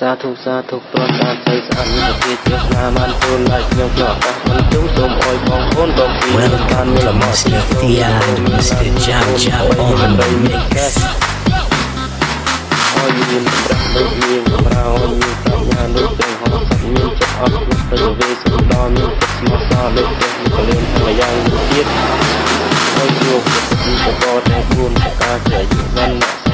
សាធុសាធុប្រសាទស្អីស្អាតមានភាពជាស្នាបានខ្លួនឡាយខ្ញុំប្រកាសមិនជុំសូមអោយបងប្អូនបងពីបានមាន Welcome លំ to អស្ទើ Mr. Thea and Mr. Jab Jab on the mix. អោយមានប្រាក់ដូចមានប្រោមានប្រាជ្ញាដូចទាំងហោសត្វមានចិត្តអត់ខ្លួនទៅវេសុខដល់មានចិត្តស្មោះសរដូចព្រះកលៀនហើយយ៉ាងទៀតអោយយកទៅទីបបទាំងខ្លួនប្រកាសជាអាយុវណ្ណៈ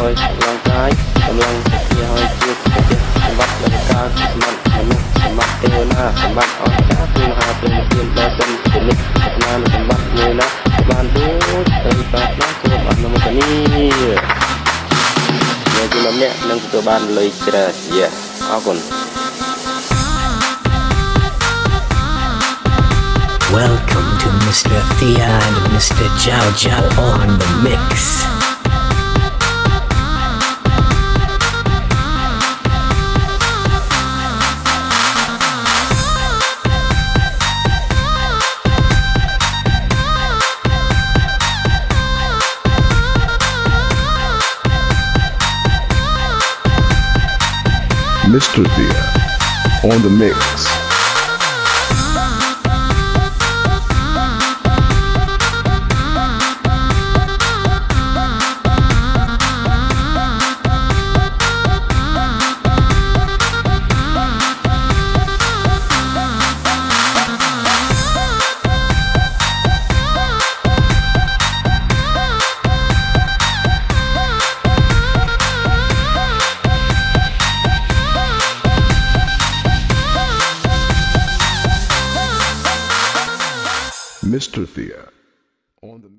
សូមអោយកម្លាំងកាយកម្លាំងសទ្ធាឲ្យជួបប្រទេសសម្បត្តិលង្ការសម្បត្តិមនុស្សសម្បត្តិទេវតាសម្បត្តិអស្ចារ្យគឺមហាព្រមធានដល់សិនពិនិត្យស្នាសម្បត្តិមួយណាបានដូចទៅប្រាថ្នាសូមអនុមោទនីយើងជំនុំអ្នកនឹងទទួលបានលុយច្រើនយេអរគុណ Welcome to Mr. Thea and Mr. Jab Jab on the mix. Mr. Thea on the mix. Mr. Thea on the.